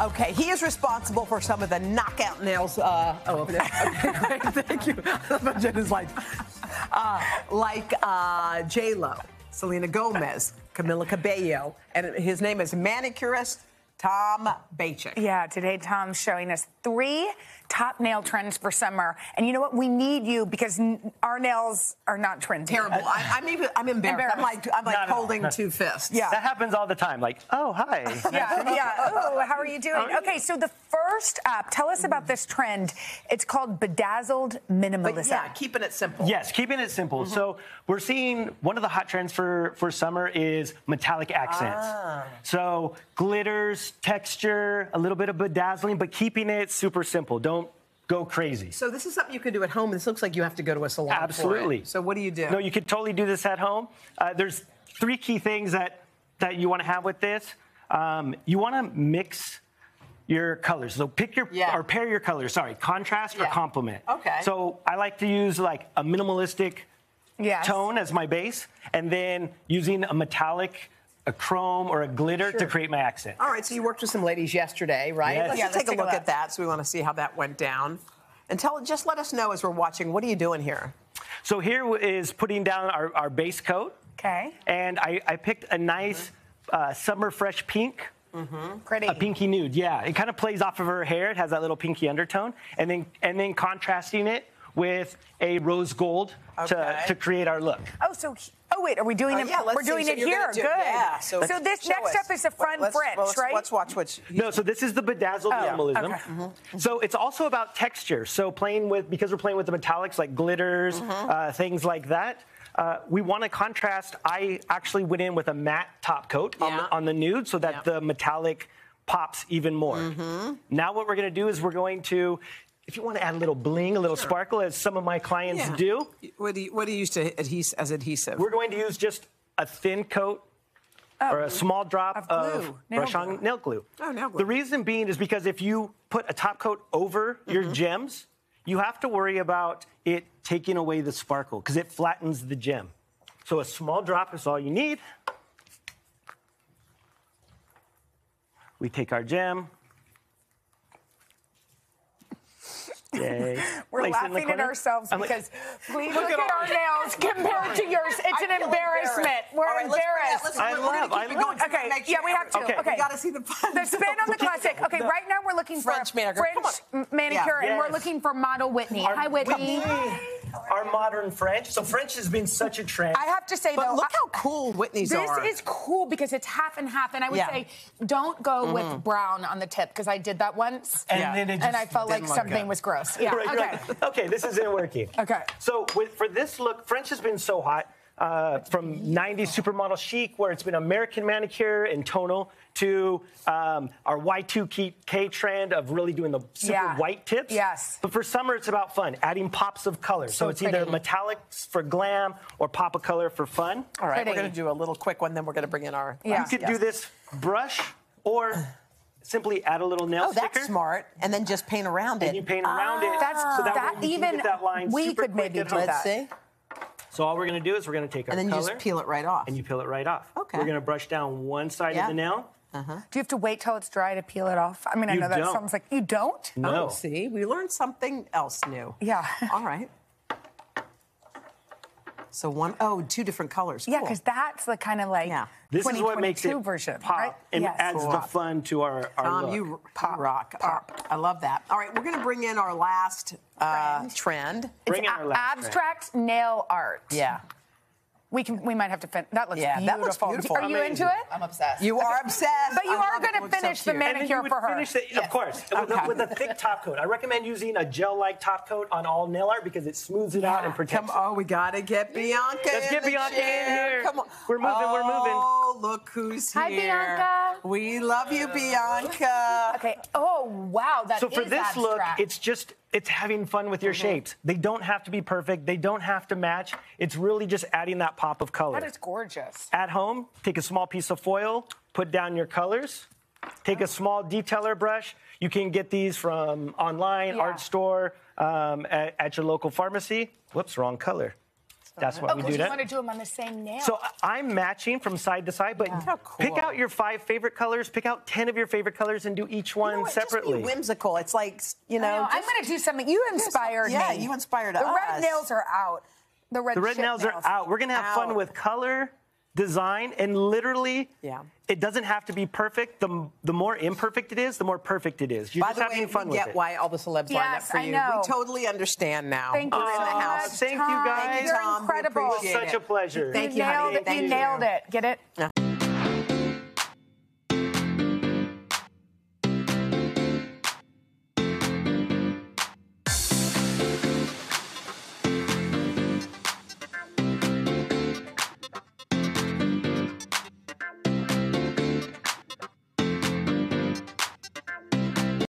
Okay, he is responsible for some of the knockout nails. Uh, oh. Okay, great. Thank you. Jen is like, uh, like uh, J Lo, Selena Gomez, Camila Cabello, and his name is manicurist Tom Bachik. Yeah, today Tom's showing us three top nail trends for summer. And you know what? We need you because our nails are not trendy. Terrible. I, I'm even. I'm embarrassed. I'm like. I'm like Not at all. holding two fists. Yeah. That happens all the time. Like, oh, hi. Yeah, yeah. Oh, how are you doing? Okay, so the first up, tell us about this trend. It's called bedazzled minimalism. But yeah, keeping it simple. Yes, keeping it simple. Mm-hmm. So we're seeing one of the hot trends for, for summer is metallic accents. Ah. So glitters, texture, a little bit of bedazzling, but keeping it super simple. Don't go crazy. So this is something you can do at home. This looks like you have to go to a salon. for it. Absolutely. So what do you do? No, you could totally do this at home. Uh, there's three key things that, that you want to have with this. Um, you want to mix your colors. So pick your Yeah. or pair your colors. Sorry, contrast or complement. Okay. So I like to use like a minimalistic Yes. tone as my base, and then using a metallic, a chrome, or a glitter to create my accent. All right, so you worked with some ladies yesterday, right? Yes. Let's Yeah, let's take a take a look look. at that. So we want to see how that went down. And tell, just let us know as we're watching. What are you doing here? So here is putting down our, our base coat. Okay. And I, I picked a nice uh, summer fresh pink. Mm-hmm. Pretty. A pinky nude, yeah. It kind of plays off of her hair. It has that little pinky undertone, and then and then contrasting it with a rose gold Okay. to, to create our look. Oh, so oh wait, are we doing Oh, it? yeah, we're doing So it you're here. do- Good. yeah, so so this next us. up is the front Let's- French, well, let's, right? Let's watch which. No, so this is the bedazzled minimalism. okay. Mm-hmm. So it's also about texture. So playing with because we're playing with the metallics like glitters, Mm-hmm. uh, things like that. Uh, we want to contrast. I actually went in with a matte top coat on, Yeah. the, on the nude so that Yeah. the metallic pops even more. Mm-hmm. Now what we're going to do is we're going to, if you want to add a little bling, a little sparkle, as some of my clients Yeah. do, What do you, what do you use to adhes- as adhesive? we're going to use just a thin coat or a small drop Of of, glue, brush on glue. nail glue. Oh, nail glue. The reason being is because if you put a top coat over your Mm-hmm. gems, you have to worry about it taking away the sparkle because it flattens the gem. So a small drop is all you need. We take our gem. Yay. We're Place it in the laughing at ourselves I'm like- because please Look look, at at, our this. nails compared to yours. It's I an embarrassment. embarrassed. We're All right, let's it- embarrassed. let's- I we're love- gonna I it love- going. Okay, make yeah, we have to. every- Okay. we got to see the fun. The spin on the classic. Okay, The- right now we're looking for French manicure. French manicure, Yeah. and we're looking for model Whitney. Our- Hi, Whitney. Our modern French. So French has been such a trend. I have to say But though, look I- how cool Whitney's This are. is cool because it's half and half, and I would Yeah. say don't go mm-hmm. with brown on the tip because I did that once, And Yeah. then it and I felt like something good. was gross. Yeah. Right, okay. right. Okay, this isn't working. Okay. So with, for this look, French has been so hot. Uh, from 90s supermodel chic, where it's been American manicure and tonal, to um, our Y2K trend of really doing the super Yeah. white tips. Yes. But for summer, it's about fun, adding pops of color. So, So it's either metallics for glam or pop of color for fun. All right, we're going to do a little quick one, then we're going to bring in our. Yeah. You could yes. do this brush or simply add a little nail Oh, sticker. that's smart. And then just paint around it. And you paint around it. That's so that, that way you can even get that line we super could quick maybe do home. That. see. So all we're going to do is we're going to take our And then you color just peel it right off. and you peel it right off. Okay. We're going to brush down one side Yeah. of the nail. Uh-huh. Do you have to wait till it's dry to peel it off? I mean, I You know that don't. sounds like you don't. No. Oh, see, we learned something else new. Yeah. All right. So one, oh, two different colors. Yeah, Cool. because that's the kind of like Yeah. This is what makes it 2022 version, pop right? and Yes. adds the fun to our, our Tom, look. you pop, rock. Pop. I love that. All right, we're going to bring in our last uh, Trend. trend. Bring in It's our a- last trend. abstract nail art. Yeah. We can. We might have to finish. That looks Yeah, beautiful. that looks beautiful. Are you Amazing. into it? I'm obsessed. You are obsessed. But you I are gonna It looks so finish the cute. And then manicure you would for her. finish it, Yes. of course, with, Okay. a, with a thick top coat. I recommend using a gel-like top coat on all nail art because it smooths it out and protects Come, oh, we got to get Bianca. Let's in get the Bianca in here. Come on. We're moving, we're moving. Oh, look who's here. Hi, here. Bianca. We love you, Bianca. Okay. Oh wow, that So for is this look, it's just it's having fun with your shapes. They don't have to be perfect. They don't have to match. It's really just adding that pop of color. that is gorgeous. At home, take a small piece of foil, put down your colors, take a small detailer brush. You can get these from online, Yeah. art store, um, at, at your local pharmacy. Whoops, wrong color. That's why Oh, we because do you that. want to do them on the same nail. So I- I'm matching from side to side, but How pick out your five favorite colors, pick out 10 of your favorite colors, and do each one You know what? separately. Just be whimsical. It's like you I know. know, I'm going to do something. You inspired yeah, me. you inspired the us. The red nails are out. The red, the red chip nails are out. We're gonna have Out. fun with color, design, and literally, Yeah. it doesn't have to be perfect. The, the more imperfect it is, the more perfect it is. You're By just the having way, fun we with get it. why all the celebs line up Yes, for I you. know. We totally understand now. Thank you We're in so the house. much, Thank you, Tom. guys. You're Tom, we incredible. appreciate Such a pleasure. Thank you you, honey. nailed it. Thank you you. nailed it. Get it?